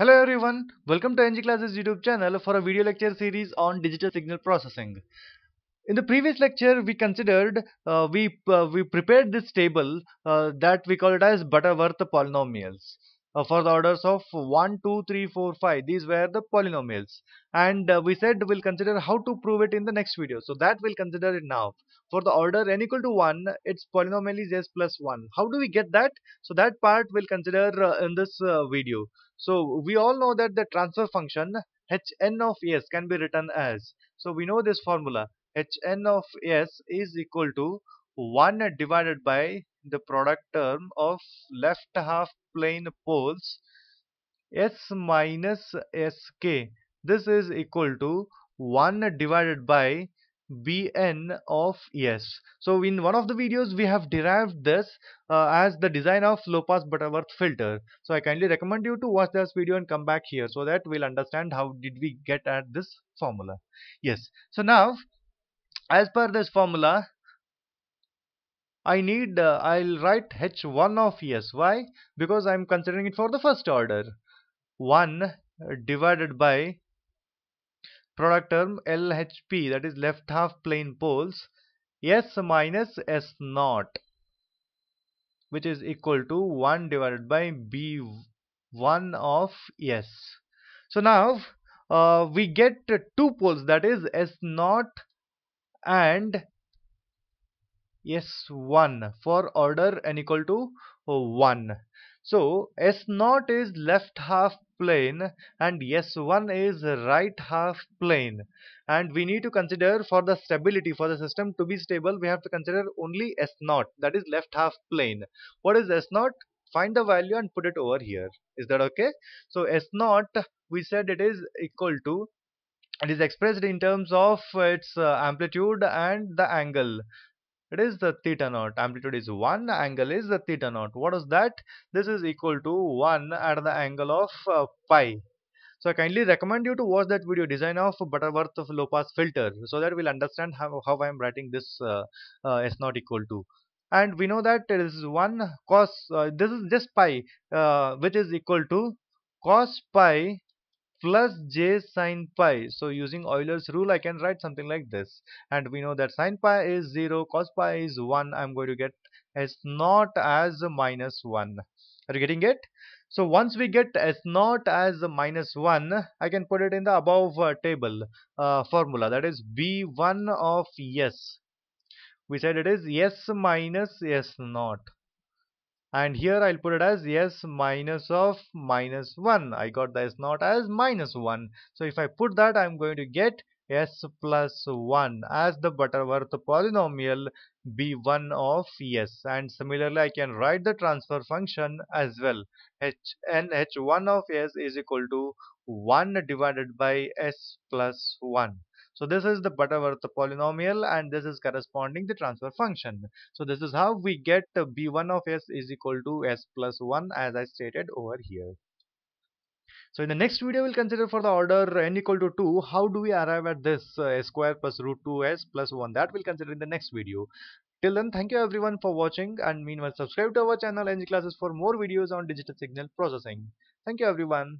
Hello everyone, welcome to EnggClasses YouTube channel for a video lecture series on digital signal processing. In the previous lecture, we considered, uh, we, uh, we prepared this table uh, that we call it as Butterworth polynomials uh, for the orders of 1, 2, 3, 4, 5. These were the polynomials. And uh, we said we'll consider how to prove it in the next video. So that we'll consider it now. For the order n equal to 1, its polynomial is s plus 1. How do we get that? So that part we'll consider uh, in this uh, video. So we all know that the transfer function hn of s can be written as. So we know this formula hn of s is equal to 1 divided by the product term of left half plane poles s minus sk. This is equal to 1 divided by bn of s. So in one of the videos we have derived this uh, as the design of low pass Butterworth filter. So I kindly recommend you to watch this video and come back here so that we'll understand how did we get at this formula. Yes. So now as per this formula I need uh, I'll write h1 of s. Why? Because I'm considering it for the first order. 1 divided by product term LHP that is left half plane poles S minus S naught which is equal to 1 divided by B1 of S. So now uh, we get two poles that is S naught and S1 for order n equal to 1. So S0 is left half plane and S1 is right half plane and we need to consider for the stability for the system to be stable we have to consider only S0 that is left half plane. What is S0? Find the value and put it over here. Is that okay? So S0 we said it is equal to it is expressed in terms of its uh, amplitude and the angle it is the theta naught. Amplitude is 1 angle is the theta naught. What is that? This is equal to 1 at the angle of uh, pi. So I kindly recommend you to watch that video design of Butterworth of low pass filter so that we'll understand how, how I am writing this uh, uh, s naught equal to. And we know that it is 1 cos uh, this is just pi uh, which is equal to cos pi plus j sine pi. So using Euler's rule I can write something like this. And we know that sine pi is 0 cos pi is 1 I'm going to get s naught as minus 1 are you getting it? So once we get s naught as minus 1 I can put it in the above uh, table uh, formula. That is b1 of s. We said it is s minus s naught and here I'll put it as s minus of minus 1 I got the s naught as minus 1 so if I put that I'm going to get s plus 1 as the Butterworth polynomial b1 of s. And similarly I can write the transfer function as well. H n h1 of s is equal to 1 divided by s plus 1 so this is the Butterworth polynomial and this is corresponding the transfer function. So this is how we get b1 of s is equal to s plus 1 as I stated over here. So in the next video we'll consider for the order n equal to 2 how do we arrive at this uh, square plus root 2s plus 1 that we'll consider in the next video. Till then thank you everyone for watching and meanwhile subscribe to our channel EnggClasses for more videos on digital signal processing. Thank you everyone.